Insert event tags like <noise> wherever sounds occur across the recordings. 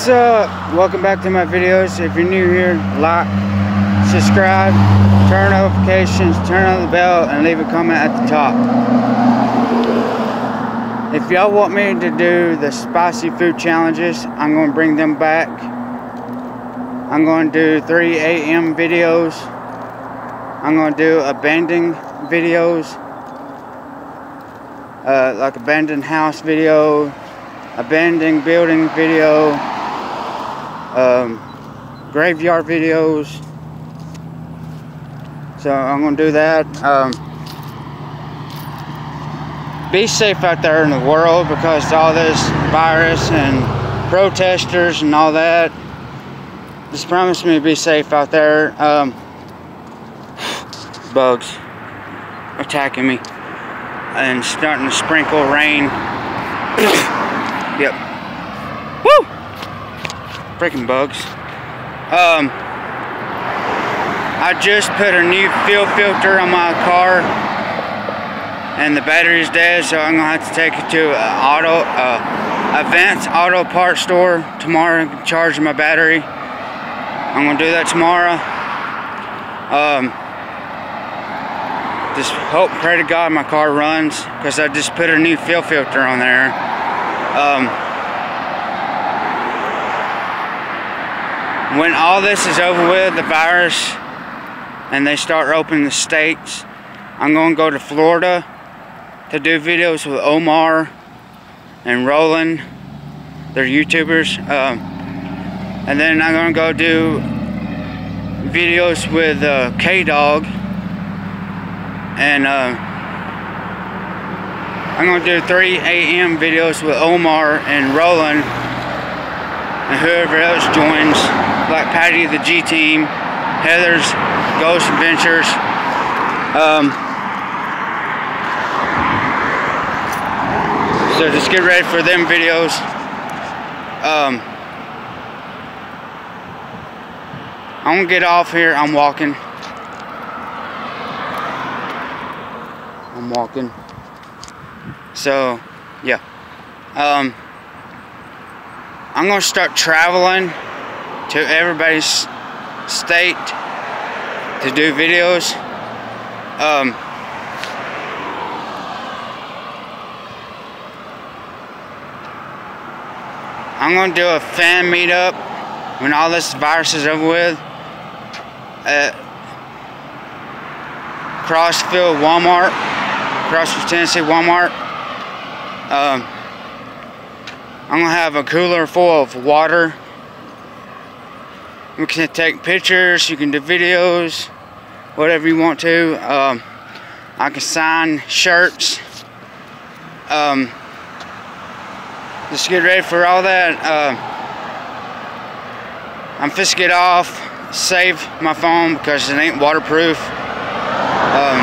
What's up? Welcome back to my videos. If you're new here, like, subscribe, turn on notifications, turn on the bell, and leave a comment at the top. If y'all want me to do the spicy food challenges, I'm going to bring them back. I'm going to do 3 a.m. videos. I'm going to do abandoned videos. Uh, like abandoned house video, abandoned building video, um, graveyard videos. So I'm gonna do that. Um, be safe out there in the world because all this virus and protesters and all that. Just promise me to be safe out there. Um, <sighs> bugs attacking me and starting to sprinkle rain. <coughs> yep. Woo! Freaking bugs. Um, I just put a new fuel filter on my car and the battery's dead so I'm gonna have to take it to an auto uh, Auto Parts store tomorrow and charge my battery. I'm gonna do that tomorrow. Um, just hope, pray to God my car runs because I just put a new fuel filter on there. Um, when all this is over with, the virus, and they start opening the states, I'm going to go to Florida to do videos with Omar and Roland. They're YouTubers. Um, and then I'm going to go do videos with uh, K-Dog and uh, I'm gonna do 3 a.m. videos with Omar and Roland and whoever else joins like Patty the G Team Heather's Ghost Adventures um, so just get ready for them videos um, I'm gonna get off here I'm walking I'm walking. So, yeah. Um, I'm going to start traveling to everybody's state to do videos. Um, I'm going to do a fan meetup when all this virus is over with. At Crossville Walmart. Crossville, Tennessee Walmart. Um, I'm gonna have a cooler full of water. We can take pictures, you can do videos, whatever you want to. Um, I can sign shirts. Um, just get ready for all that. Uh, I'm fist get off, save my phone because it ain't waterproof. Um,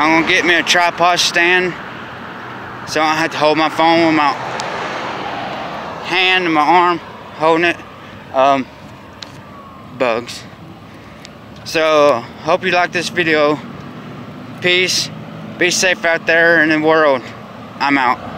I'm gonna get me a tripod stand so I don't have to hold my phone with my hand and my arm holding it. Um, bugs. So, hope you like this video. Peace. Be safe out there in the world. I'm out.